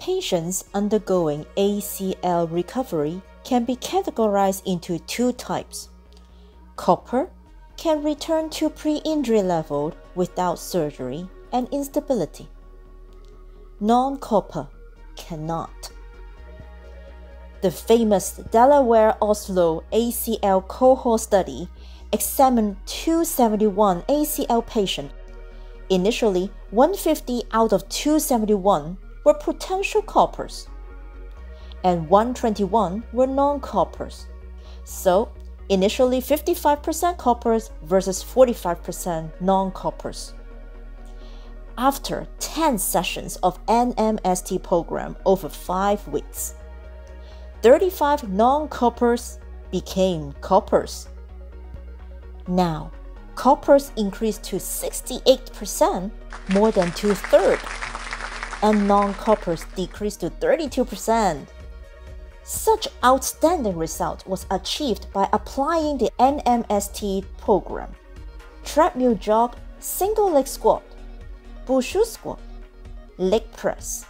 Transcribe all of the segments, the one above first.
Patients undergoing ACL recovery can be categorized into two types. Coper can return to pre injury level without surgery and instability. Non coper cannot. The famous Delaware Oslo ACL cohort study examined 271 ACL patients. Initially, 150 out of 271 were potential copers, and 121 were non copers. So, initially 55% copers versus 45% non copers. After 10 sessions of NMST program over 5 weeks, 35 non copers became copers. Now, copers increased to 68%, more than two thirds and non-copers decreased to 32%. Such outstanding result was achieved by applying the NMST program. Treadmill jog, single leg squat, Bosu squat, leg press,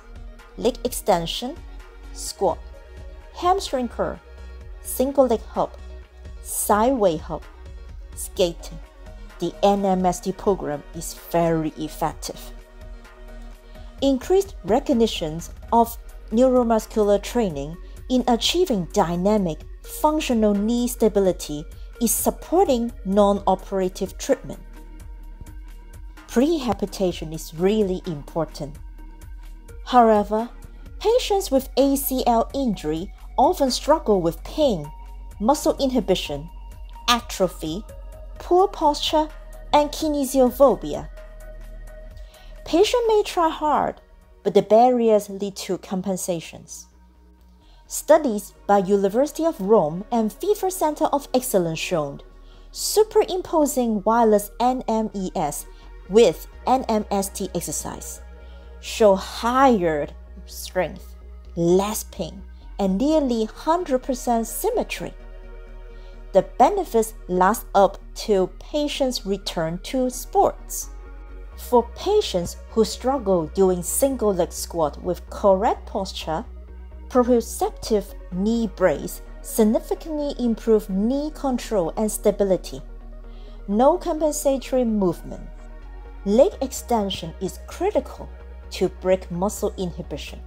leg extension, squat, hamstring curl, single leg hop, sideway hop, skating. The NMST program is very effective increased recognitions of neuromuscular training in achieving dynamic, functional knee stability is supporting non operative treatment. Prehabilitation is really important. However, patients with ACL injury often struggle with pain, muscle inhibition, atrophy, poor posture, and kinesiophobia. Patient may try hard, but the barriers lead to compensations. Studies by University of Rome and FIFA Center of Excellence showed superimposing wireless NMES with NMST exercise show higher strength, less pain, and nearly 100% symmetry. The benefits last up till patients return to sports. For patients who struggle doing single leg squat with correct posture, proprioceptive knee brace significantly improve knee control and stability. No compensatory movement. Leg extension is critical to break muscle inhibition.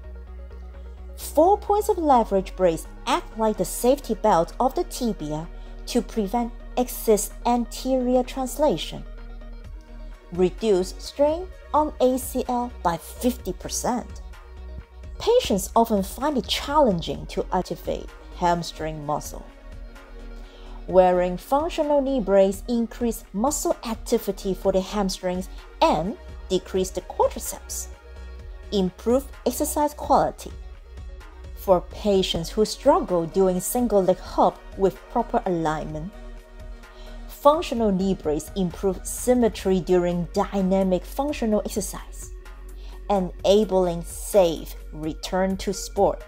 Four points of leverage brace act like the safety belt of the tibia to prevent excess anterior translation reduce strain on ACL by 50%. Patients often find it challenging to activate hamstring muscle. Wearing functional knee brace increase muscle activity for the hamstrings and decrease the quadriceps. Improve exercise quality. For patients who struggle doing single leg hop with proper alignment, functional knee brace improve symmetry during dynamic functional exercise, enabling safe return to sport.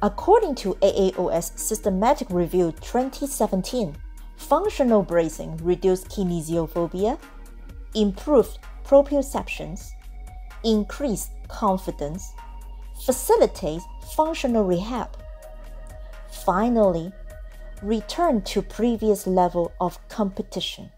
According to AAOS Systematic Review 2017, functional bracing reduced kinesiophobia, improved proprioceptions, increased confidence, facilitates functional rehab. Finally, return to previous level of competition.